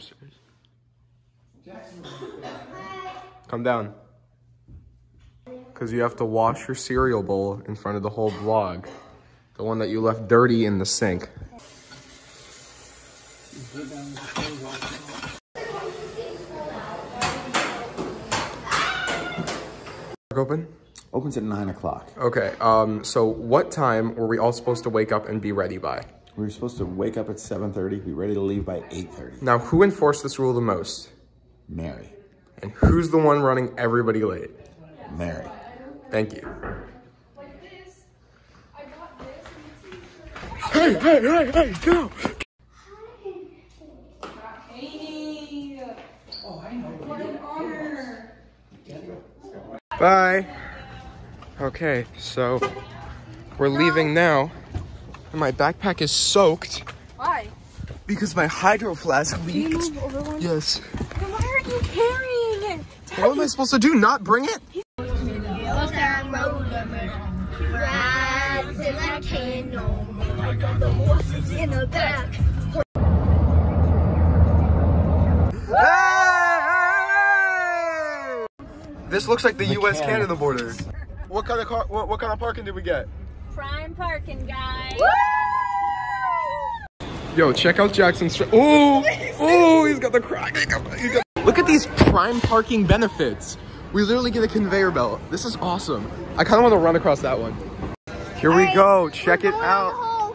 upstairs. Come down. Because you have to wash your cereal bowl in front of the whole vlog. The one that you left dirty in the sink. Open? Opens at 9 o'clock. Okay, um, so what time were we all supposed to wake up and be ready by? We were supposed to wake up at 7.30, be ready to leave by 8.30. Now, who enforced this rule the most? Mary. And who's the one running everybody late? Mary. Thank you. Hey, hey, hey, hey, go! Hi. Annie. Oh, I know. What an honor. Bye. Okay, so we're leaving now. And my backpack is soaked Why? because my hydro flask Can you leaked. move over one? Yes. Then why are you carrying it? What am I supposed to do? Not bring it? in the back. This looks like the U.S. Canada border. What kind of car? What, what kind of parking did we get? Prime parking, guys. Yo, check out Jackson's. Oh, oh, he's got the crack. he got- got- Look at these prime parking benefits. We literally get a conveyor belt. This is awesome. I kind of want to run across that one. Here we go. Check it out.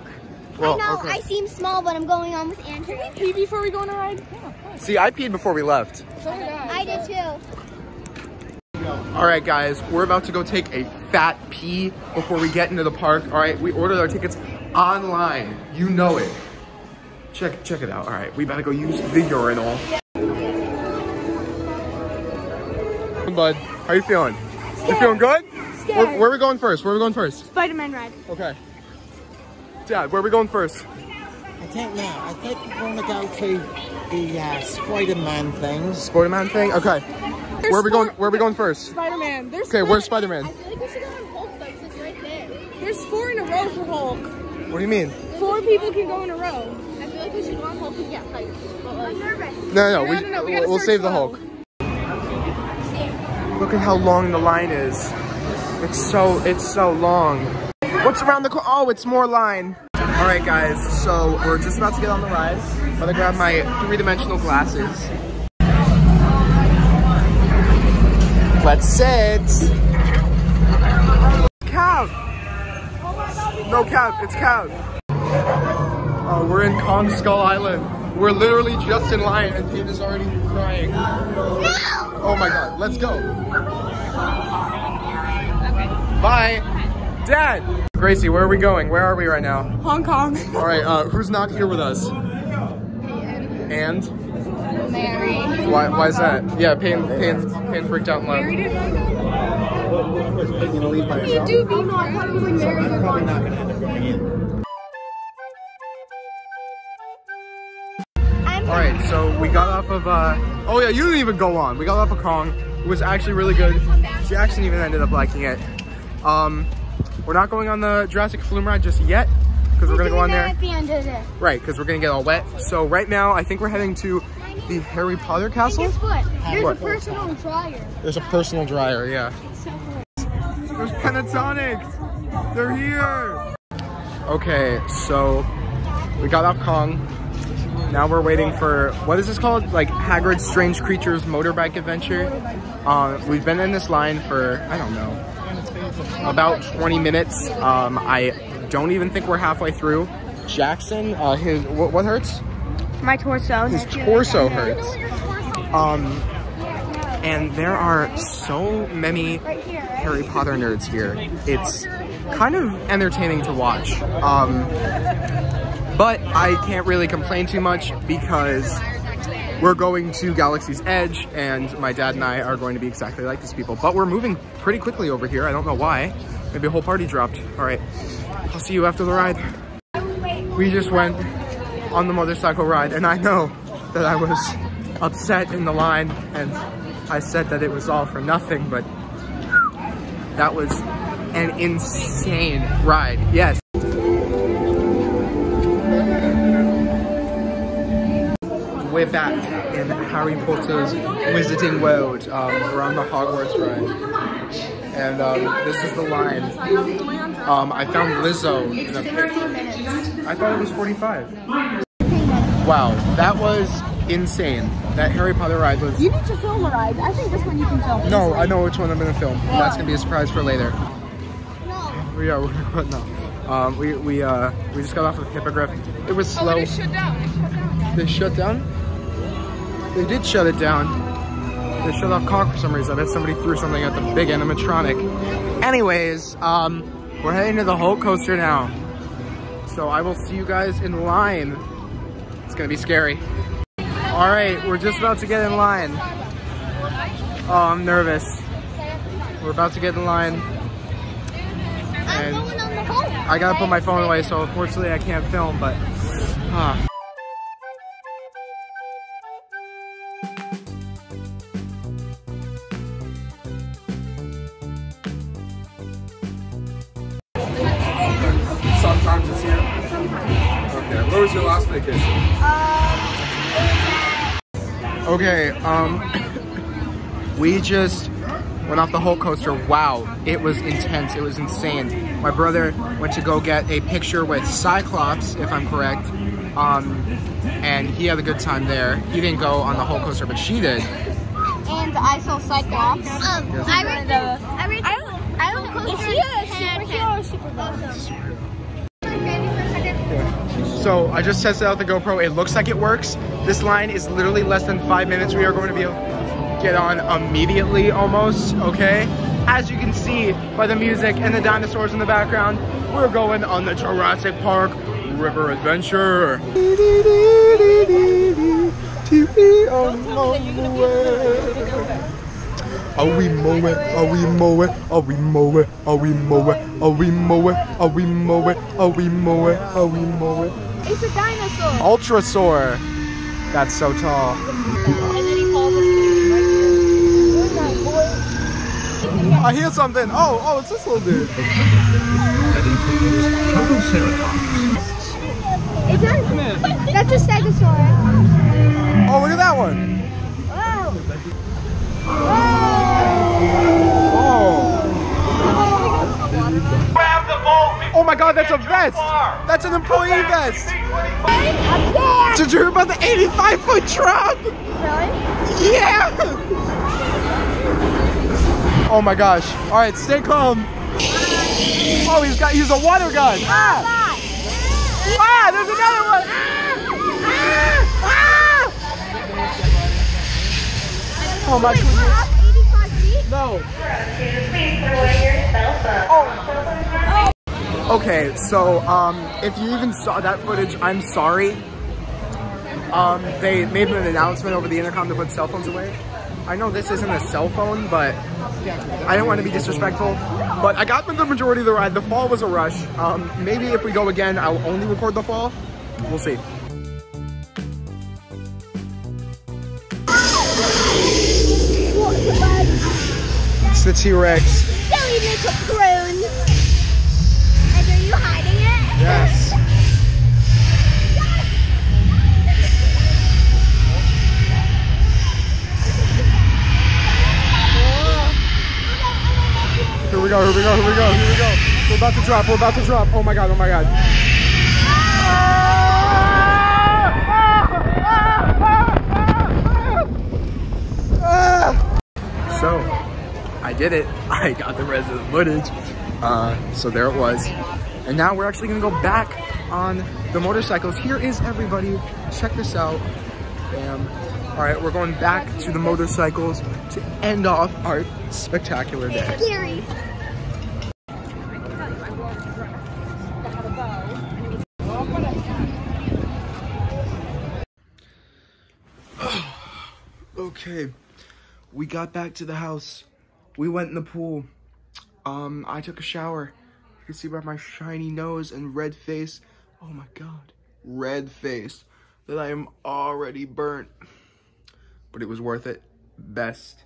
Well, I know okay. I seem small, but I'm going on with Andrew. Pee before we go on a ride? See, I peed before we left. So did I. I did too. All right, guys, we're about to go take a fat pee before we get into the park. All right, we ordered our tickets online. You know it. Check check it out. All right, we better go use the urinal. Bud, how you feeling? You feeling good? Where, where are we going first? Where are we going first? Spider-Man ride. Okay. Dad, where are we going first? I think now, I think we're going to go to the uh, Spider-Man thing. Spider-Man thing? Okay. Where are we going? Where are we going first? Spider-Man. There's Okay, four- where's Spider-Man? I feel like we should go on Hulk though, 'cause it's right there. There's four in a row for Hulk. What do you mean? Four people can go in a row. I feel like we should go on Hulk and get hyped. But like, I'm nervous. No, no, No, we, no, no, we we'll, we'll start save the. Hulk. Look at how long the line is. It's so, it's so long. What's around the corner? Oh, it's more line. All right, guys, so we're just about to get on the ride. I'm gonna grab my three-dimensional glasses. Let's sit. Count. No count, it's count. Oh, we're in Kong Skull Island. We're literally just in line and Pete is already crying. Oh my god, let's go. Bye. Dad! Gracie, where are we going? Where are we right now? Hong Kong. All right, uh, who's not here with us? And? Mary. Why, why is that? Yeah, Payne, Payne, Payne freaked out and Mary left. didn't want? You're going to leave by You do be not. I thought it was like Mary I'm didn't probably want not going to end up going in. All right, so we got off of, uh, oh yeah, you didn't even go on. We got off of Kong. It was actually really good. Jackson even ended up liking it. Um, we're not going on the Jurassic Flume ride just yet because we're gonna go on there. At the end of it. Right, because we're gonna get all wet. So right now, I think we're heading to the Harry Potter castle. Guess what? There's What? a personal dryer. There's a personal dryer, yeah. So. There's Pentatonix! They're here! Okay, so we got off Kong. Now we're waiting for, what is this called? Like Hagrid's Strange Creatures Motorbike Adventure. Uh, we've been in this line for, I don't know, about 20 minutes. Um, I don't even think we're halfway through. Jackson, uh, his, what, what hurts? My torso. His torso hurts. Um, and there are so many Harry Potter nerds here. It's kind of entertaining to watch. Um, but I can't really complain too much because we're going to Galaxy's Edge and my dad and I are going to be exactly like these people. But we're moving pretty quickly over here. I don't know why. Maybe a whole party dropped. All right, I'll see you after the ride. We just went on the motorcycle ride and I know that I was upset in the line and I said that it was all for nothing, but that was an insane ride. Yes. We're back in Harry Potter's Wizarding World. Um, we're on the Hogwarts ride. And um, this is the line. Um, I found Lizzo in a I thought it was 45. Wow, that was insane. That Harry Potter ride was... You need to film a ride. I think this one you can film. No, I know which one I'm gonna film. That's gonna be a surprise for later. No. Yeah, We are, no. Um, we, we, uh, we just got off of Hippogriff. It was slow. Oh, shut down. It shut down. They shut down? They did shut it down. They shut off Kong for some reason. I bet somebody threw something at the big animatronic. Anyways, um, we're heading to the Hulk coaster now. So I will see you guys in line. It's gonna be scary. All right, we're just about to get in line. Oh, I'm nervous. We're about to get in line. I'm And going on the home. I gotta put my phone away, so unfortunately I can't film, but ah. Sometimes it's here. Okay. Where was your last vacation? Okay, um, we just went off the Hulk coaster. Wow, it was intense. It was insane. My brother went to go get a picture with Cyclops, if I'm correct, um, and he had a good time there. He didn't go on the Hulk coaster, but she did. And I saw Cyclops. Um, I read the. I read. I don't. I don't know. Is he a superhero or supervillain? So I just tested out the GoPro. It looks like it works. This line is literally less than five minutes. We are going to be able to get on immediately almost, okay? As you can see by the music and the dinosaurs in the background, we're going on the Jurassic Park River Adventure. Are we mowing? Are we mowing? Are we mowing? Are we mowing? Are we mowing? Are we mowing? Are we mowing? Are we mowing? It's a dinosaur. Ultrasaur. That's so tall. And then he falls asleep. I hear something. Oh, oh, it's this little dude. That's a stegosaurus. Oh, look at that one. Oh. Oh my god, that's a vest. That's an employee vest. Did you hear about the 85 foot truck? Really? Yeah. Oh my gosh. All right, stay calm. Oh, he's got, he's a water gun. Ah. Ah, there's another one. Ah. Oh my goodness. Up 85 feet? No. Okay, so um, if you even saw that footage, I'm sorry. Um, they made an announcement over the intercom to put cell phones away. I know this isn't a cell phone, but I don't want to be disrespectful. But I got the majority of the ride. The fall was a rush. Um, maybe if we go again, I'll only record the fall. We'll see. The T-Rex. Silly little prune. And are you hiding it? Yes. Here we go, here we go, here we go, here we go. We're about to drop, we're about to drop. Oh my god, oh my god. So, I did it. I got the rest of the footage. Uh, so there it was. And now we're actually gonna go back on the motorcycles. Here is everybody. Check this out. Bam. All right, we're going back to the motorcycles to end off our spectacular day. Scary. Okay, we got back to the house. We went in the pool. Um, I took a shower. You can see by my shiny nose and red face. Oh my god, red face. That I am already burnt. But it was worth it. Best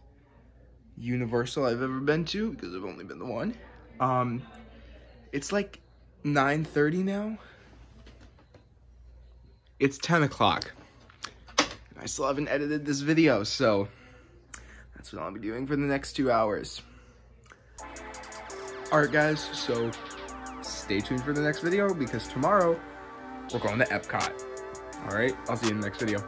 Universal I've ever been to because I've only been the one. Um, it's like 9.30 now. It's 10 o'clock. I still haven't edited this video, so that's what I'll be doing for the next two hours. Alright guys, so stay tuned for the next video because tomorrow we're going to Epcot. Alright, I'll see you in the next video.